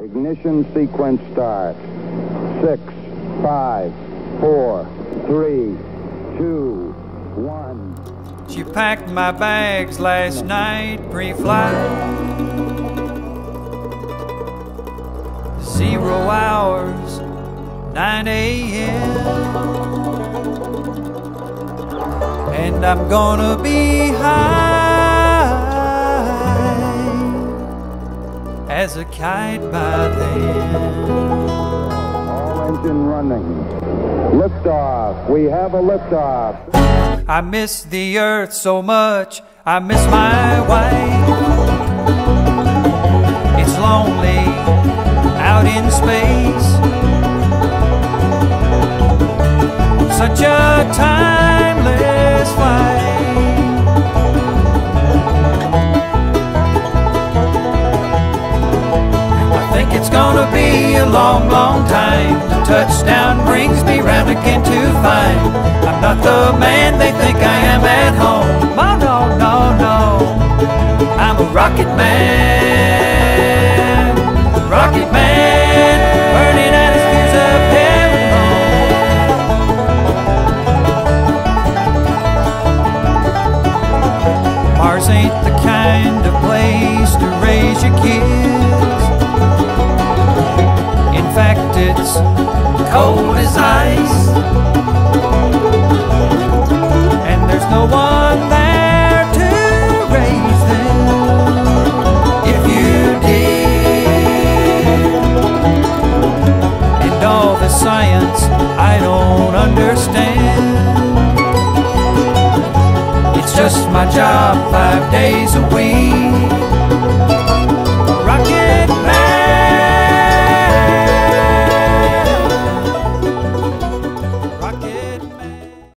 Ignition sequence start. Six, five, four, three, two, one. She packed my bags last night pre-flight. Zero hours, 9 a.m. And I'm gonna be high as a kite by then. All engine running. Liftoff. We have a liftoff. I miss the earth so much. I miss my wife. It's gonna be a long, long time. Touchdown brings me round again to find I'm not the man they think I am at home. Oh no, no, no. I'm a rocket man. Rocket man. Burning out his fuse of heaven Mars ain't the kind of place science I don't understand. It's just my job five days a week. Rocket